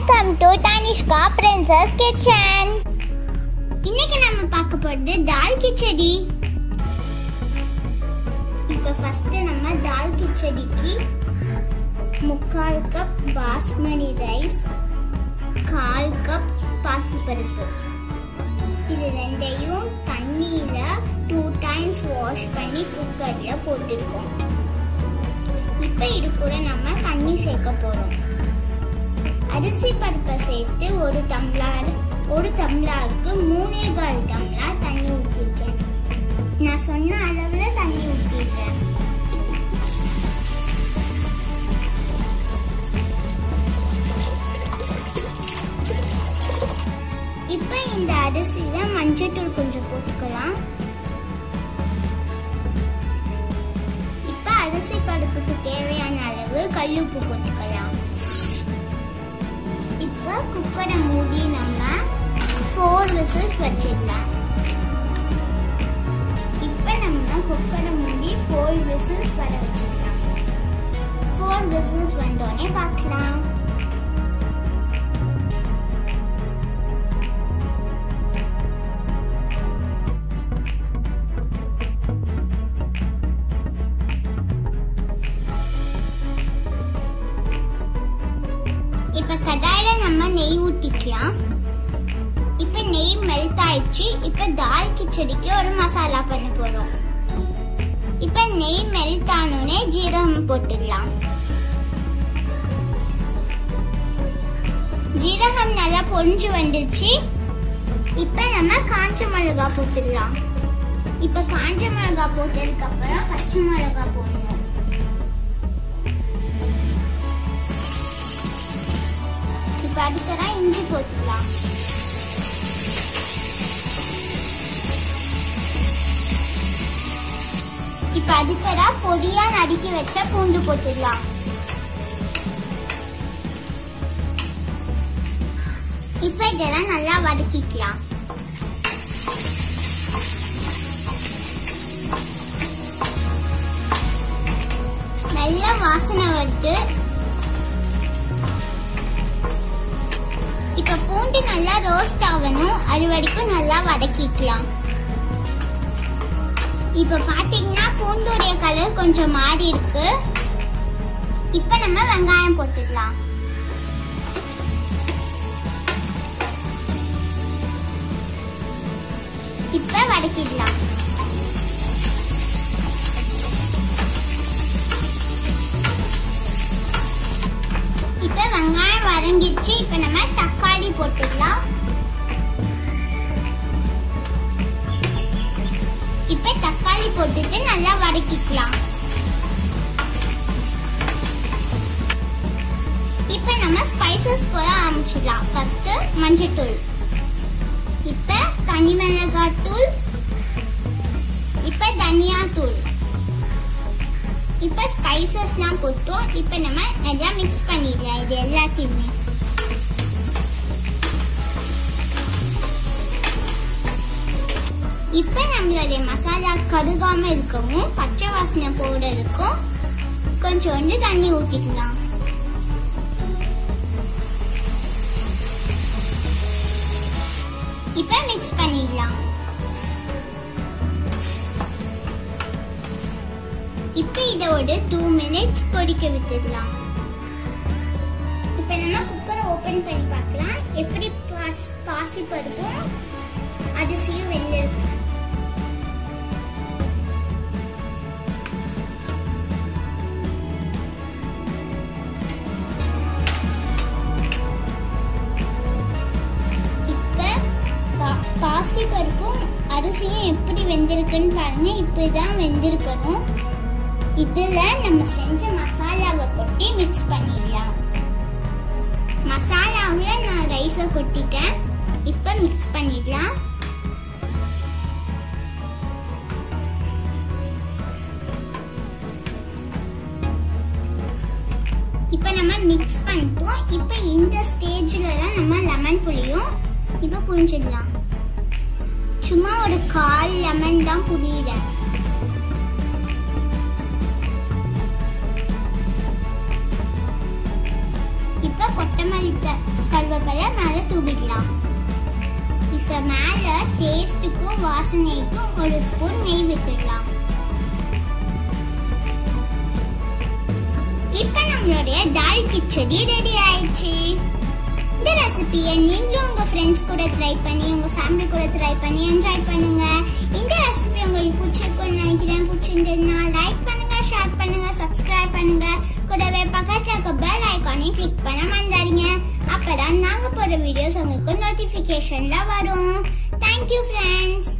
Welcome to Tanishka princess kitchen இன்னைக்கு நம்ம பார்க்க போறது தால் கிச்சடி இப்போ ஃபர்ஸ்ட் நம்ம தால் கிச்சடிக்கு முக்கால் கப் பாஸ்மதி ரைஸ் கால் கப் பாசிப்பருப்பு. இது ரெண்டையும் தண்ணியில டூ டைம்ஸ் வாஷ் பண்ணி குக்கர்ல போட்டிருக்கோம். இப்போ இது கூட நம்ம தண்ணி சேர்க்க போறோம். அரிசி பருப்பை சேர்த்து ஒரு டம்ளர் ஒரு டம்ளருக்கு மூணே கால் தம்ளார் தண்ணி ஊற்றிருக்கேன் நான் சொன்ன அளவில் தண்ணி ஊற்றிருக்கேன் இப்போ இந்த அரிசியில் மஞ்சள் கொஞ்சம் போட்டுக்கலாம். இப்போ அரிசி பருப்புக்கு தேவையான அளவு கல்லுப்பு போட்டுக்கலாம். இப்போ குக்கரை மூடி நம்ம ஃபோர் விசில்ஸ் வச்சிடலாம். இப்போ நம்ம குக்கரை மூடி ஃபோர் விசில்ஸ் வர வச்சிடலாம். ஃபோர் விசில்ஸ் வந்தோடனே பார்க்கலாம். நெய் ஊற்றிக்கலாம் இப்ப நெய் மெல்ட் ஆயிடுச்சு. இப்போ தால் கிச்சடிக்கு ஒரு மசாலா பண்ண போறோம். இப்ப நெய் மெல்ட் ஆனோடனே ஜீரகம் போட்டுடலாம். ஜீரகம் நல்லா பொரிஞ்சு வந்துடுச்சு இப்ப நம்ம காஞ்ச மிளகா போட்டுடலாம். இப்ப காஞ்ச மிளகா போட்டதுக்கப்புறம் பச்சை மிளகா போடணும். இப்ப இஞ்சி போட்டுக்கலாம் இப்ப அடுத்ததா பொடியா நடுக்கி வச்ச பூண்டு போட்டுடலாம். இப்ப இதெல்லாம் நல்லா வதக்கிக்கலாம். நல்ல வாசனை வருது பூண்டு நல்லா ரோஸ்ட் ஆகணும். அது வரைக்கும் நல்லா வதக்கிக்கலாம். இப்ப பாத்தீங்கன்னா பூண்டுடைய கலர் கொஞ்சம் மாறி இருக்கு. இப்ப நம்ம வெங்காயம் போட்டுக்கலாம். இப்ப வதக்கிடலாம் இப்ப வெங்காயம் வதங்கிடுச்சு. இப்ப நம்ம தக்காளி போட்டுக்கலாம் இப்ப தக்காளி போட்டுட்டு நல்லா வதக்கிக்கலாம் இப்ப நம்ம ஸ்பைசஸ் போட ஆரம்பிச்சிடலாம் ஃபர்ஸ்ட் மஞ்சத்தூள். இப்ப தனி மிளகாய் தூள் இப்ப தனியா தூள் இப்ப ஸ்பைசஸ்லாம் போட்டோம். இப்ப நம்ம நல்லா மிக்ஸ் பண்ணிடலாம். இது எல்லாத்தையுமே. இப்ப நம்மளுடைய மசாலா கருகாம இருக்கவும் பச்சை வாசனை போட இருக்கும். கொஞ்சோண்டு தண்ணி ஊத்திக்கலாம். இப்ப மிக்ஸ் பண்ணிடலாம். இப்ப இதோட ஒரு டூ மினிட்ஸ் கொதிக்க விட்டுடலாம். இப்ப நம்ம குக்கரை ஓபன் பண்ணி பார்க்கலாம். எப்படி பாசி பருப்பும் அரிசியும் வெந்து பாசி பருப்பும் அரிசியும் எப்படி வெந்திருக்குன்னு பாருங்க. இப்படிதான் வெந்திருக்கணும். இதுல நம்ம செஞ்ச மசாலாவை கொட்டி மிக்ஸ் பண்ணிடலாம். மசாலாவில் நான் ரைஸை கொட்டிட்டேன். இப்போ மிக்ஸ் பண்ணிடலாம். இப்போ நம்ம மிக்ஸ் பண்ணிட்டோம். இப்போ இந்த ஸ்டேஜில் தான் நம்ம லெமன் புளியும். இப்போ புரிஞ்சிடலாம் சும்மா ஒரு கால் லெமன் தான் புடிறேன் இப்ப கொத்தமல்லி கருவேப்பிலை மேல தூவிக்கலாம். இப்ப மேல டேஸ்ட்டுக்கும் வாசனைக்கும் ஒரு ஸ்பூன் நெய் விட்டுக்கலாம் இப்ப நம்மளுடைய தால் கிச்சடி ரெடி ஆயிடுச்சு. இந்த ரெசிபியை நீங்களும் உங்கள் ஃப்ரெண்ட்ஸ் கூட ட்ரை பண்ணி உங்கள் ஃபேமிலி கூட ட்ரை பண்ணி என்ஜாய் பண்ணுங்கள் இந்த ரெசிபி உங்களுக்கு பிடிச்சிருக்கும்னு நினைக்கிறேன். பிடிச்சிருந்ததுன்னா லைக் பண்ணுங்கள் ஷேர் பண்ணுங்கள் சப்ஸ்கிரைப் பண்ணுங்கள் கூடவே பக்கத்தில் இருக்க பெல் ஐக்கானையும் கிளிக் பண்ண மறந்துடாதீங்க. அப்பதான் நாங்கள் போடுற வீடியோஸ் உங்களுக்கு நோட்டிஃபிகேஷனில் வரும். Thank you friends